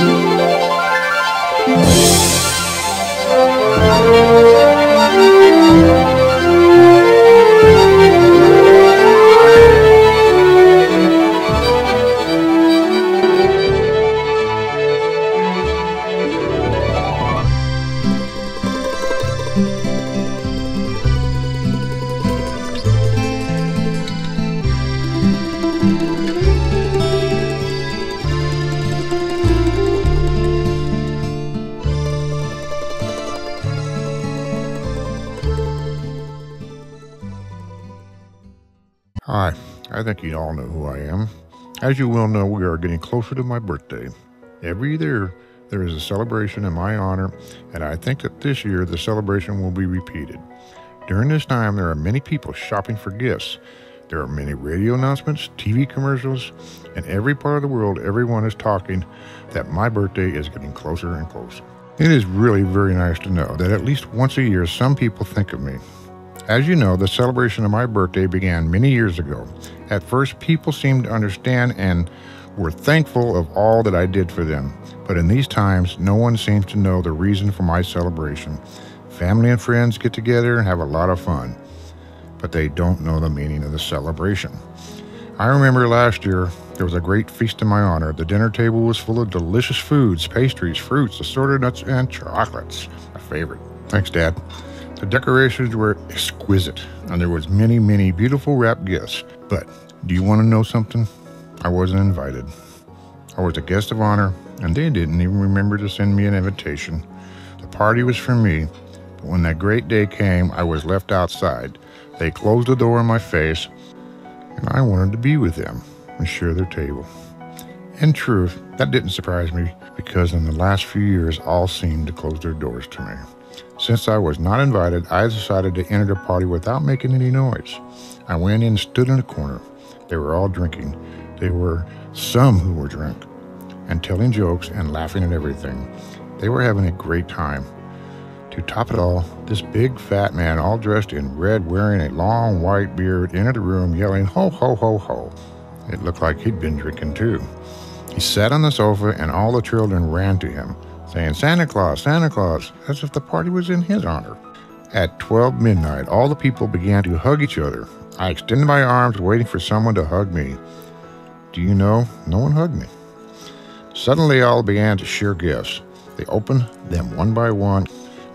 Música Hi, I think you all know who I am. As you well know, we are getting closer to my birthday. Every year, there is a celebration in my honor, and I think that this year the celebration will be repeated. During this time, there are many people shopping for gifts. There are many radio announcements, TV commercials, and every part of the world, everyone is talking that my birthday is getting closer and closer. It is really very nice to know that at least once a year, some people think of me. As you know, the celebration of my birthday began many years ago. At first, people seemed to understand and were thankful of all that I did for them. But in these times, no one seems to know the reason for my celebration. Family and friends get together and have a lot of fun, but they don't know the meaning of the celebration. I remember last year there was a great feast in my honor. The dinner table was full of delicious foods, pastries, fruits, assorted nuts, and chocolates. My favorite. Thanks, Dad. The decorations were exquisite, and there was many, many beautiful wrapped gifts. But do you want to know something? I wasn't invited. I was a guest of honor, and they didn't even remember to send me an invitation. The party was for me, but when that great day came, I was left outside. They closed the door in my face, and I wanted to be with them and share their table. In truth, that didn't surprise me because in the last few years, all seemed to close their doors to me. Since I was not invited, I decided to enter the party without making any noise. I went in and stood in a corner. They were all drinking. There were some who were drunk and telling jokes and laughing at everything. They were having a great time. To top it all, this big fat man, all dressed in red, wearing a long white beard, entered the room yelling, Ho, ho, ho, ho. It looked like he'd been drinking too. He sat on the sofa, and all the children ran to him saying, Santa Claus, Santa Claus, as if the party was in his honor. At 12 midnight, all the people began to hug each other. I extended my arms, waiting for someone to hug me. Do you know, no one hugged me. Suddenly, all began to share gifts. They opened them one by one.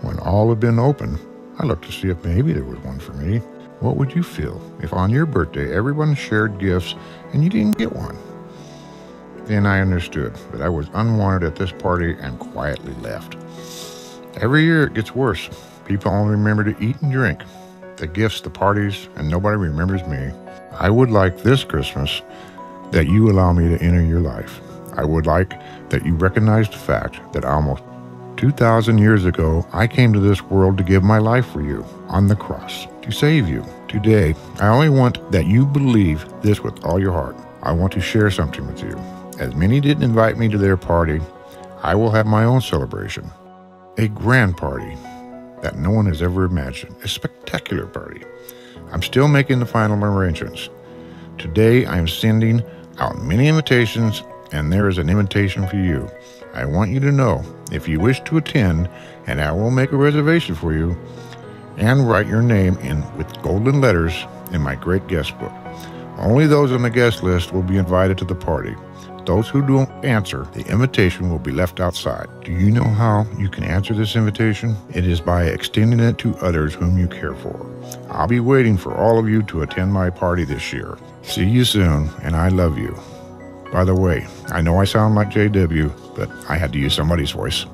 When all had been opened, I looked to see if maybe there was one for me. What would you feel if on your birthday everyone shared gifts and you didn't get one? Then I understood that I was unwanted at this party and quietly left. Every year it gets worse. People only remember to eat and drink, the gifts, the parties, and nobody remembers me. I would like this Christmas that you allow me to enter your life. I would like that you recognize the fact that almost 2,000 years ago, I came to this world to give my life for you on the cross to save you. Today, I only want that you believe this with all your heart. I want to share something with you. As many didn't invite me to their party, I will have my own celebration. A grand party that no one has ever imagined. A spectacular party. I'm still making the final arrangements. Today I am sending out many invitations, and there is an invitation for you. I want you to know if you wish to attend, and I will make a reservation for you and write your name in with golden letters in my great guest book. Only those on the guest list will be invited to the party. Those who don't answer the invitation will be left outside. Do you know how you can answer this invitation? It is by extending it to others whom you care for. I'll be waiting for all of you to attend my party this year. See you soon, and I love you. By the way, I know I sound like JW, but I had to use somebody's voice.